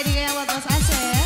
Di ya.